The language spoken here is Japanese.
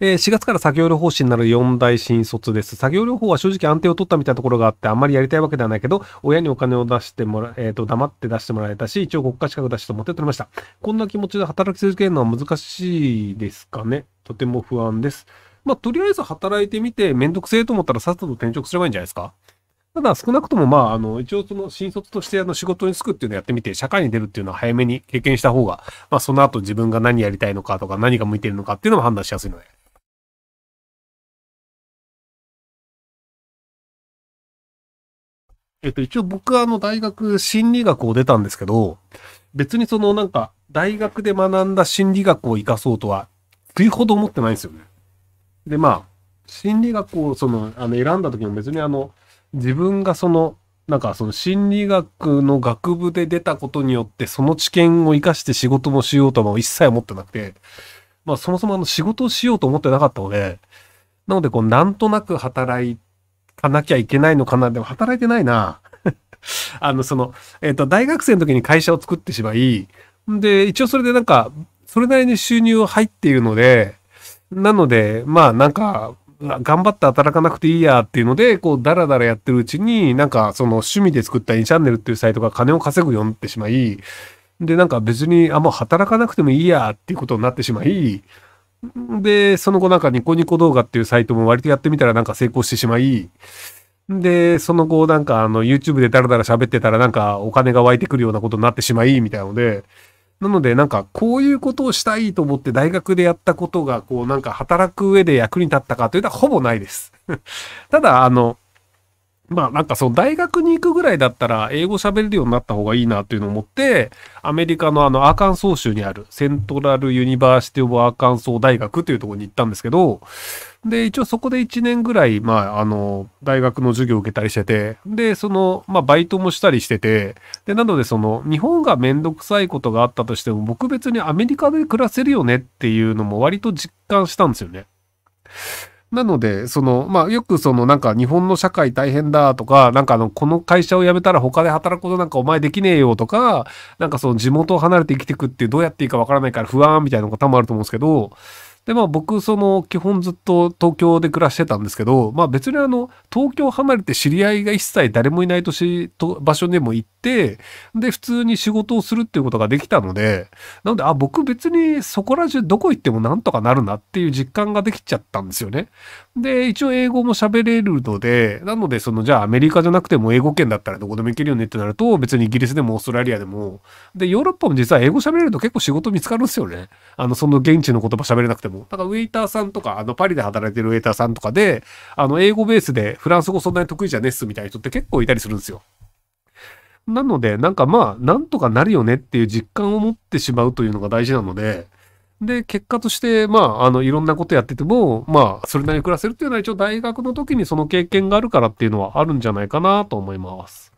えー4月から作業療法士になる4大新卒です。作業療法は正直安定を取ったみたいなところがあって、あんまりやりたいわけではないけど、親にお金を出してもらえっ、と、黙って出してもらえたし、一応国家資格出してと思って取りました。こんな気持ちで働き続けるのは難しいですかね。とても不安です。まあ、とりあえず働いてみて、めんどくせえと思ったらさっさと転職すればいいんじゃないですか。ただ、少なくとも、まあ、あの、一応その新卒としてあの仕事に就くっていうのをやってみて、社会に出るっていうのは早めに経験した方が、まあ、その後自分が何やりたいのかとか、何が向いてるのかっていうのも判断しやすいので。えっと、一応僕はあの大学心理学を出たんですけど、別にそのなんか大学で学んだ心理学を活かそうとは、ついほど思ってないんですよね。で、まあ、心理学をその、あの選んだ時も別にあの、自分がその、なんかその心理学の学部で出たことによってその知見を活かして仕事もしようとは一切思ってなくて、まあそもそもあの仕事をしようと思ってなかったので、なのでこうなんとなく働いかなきゃいけないのかな。でも働いてないな。あの、その、えっ、と、大学生の時に会社を作ってしまい、で、一応それでなんか、それなりに収入入っているので、なので、まあなんか、頑張って働かなくていいやっていうので、こう、だらだらやってるうちに、なんか、その趣味で作った2チャンネルっていうサイトが金を稼ぐようになってしまい、で、なんか別に、あ、もう働かなくてもいいやっていうことになってしまい、で、その後なんかニコニコ動画っていうサイトも割とやってみたらなんか成功してしまい、で、その後なんかあの YouTube でダラダラ喋ってたらなんかお金が湧いてくるようなことになってしまい、みたいなので、なのでなんかこういうことをしたいと思って大学でやったことがこうなんか働く上で役に立ったかというとほぼないです。ただあの、まあなんかその大学に行くぐらいだったら英語喋れるようになった方がいいなっていうのを思って、アメリカのあのアーカンソー州にある Central University of Arkansas 大学というところに行ったんですけど、で、一応そこで1年ぐらい、まあ、あの、大学の授業を受けたりしてて、で、その、まあ、バイトもしたりしてて、で、なので、その、日本がめんどくさいことがあったとしても、僕別にアメリカで暮らせるよねっていうのも割と実感したんですよね。なので、その、まあ、よくその、なんか日本の社会大変だとか、なんかあの、この会社を辞めたら他で働くことなんかお前できねえよとか、なんかその地元を離れて生きていくってどうやっていいかわからないから不安みたいなのが多分あると思うんですけど、で、まあ僕、その、基本ずっと東京で暮らしてたんですけど、まあ別にあの、東京離れて知り合いが一切誰もいない年と場所でも行って、で、普通に仕事をするっていうことができたので、なので、あ、僕別にそこら中どこ行ってもなんとかなるなっていう実感ができちゃったんですよね。で、一応英語も喋れるので、なので、その、じゃあアメリカじゃなくても英語圏だったらどこでも行けるよねってなると、別にイギリスでもオーストラリアでも、で、ヨーロッパも実は英語喋れると結構仕事見つかるんですよね。あの、その現地の言葉喋れなくても。だからウェイターさんとか、あの、パリで働いてるウェイターさんとかで、あの、英語ベースでフランス語そんなに得意じゃねっすみたいな人って結構いたりするんですよ。なので、なんかまあ、なんとかなるよねっていう実感を持ってしまうというのが大事なので、で、結果として、まあ、あの、いろんなことやってても、まあ、それなりに暮らせるっていうのは一応大学の時にその経験があるからっていうのはあるんじゃないかなと思います。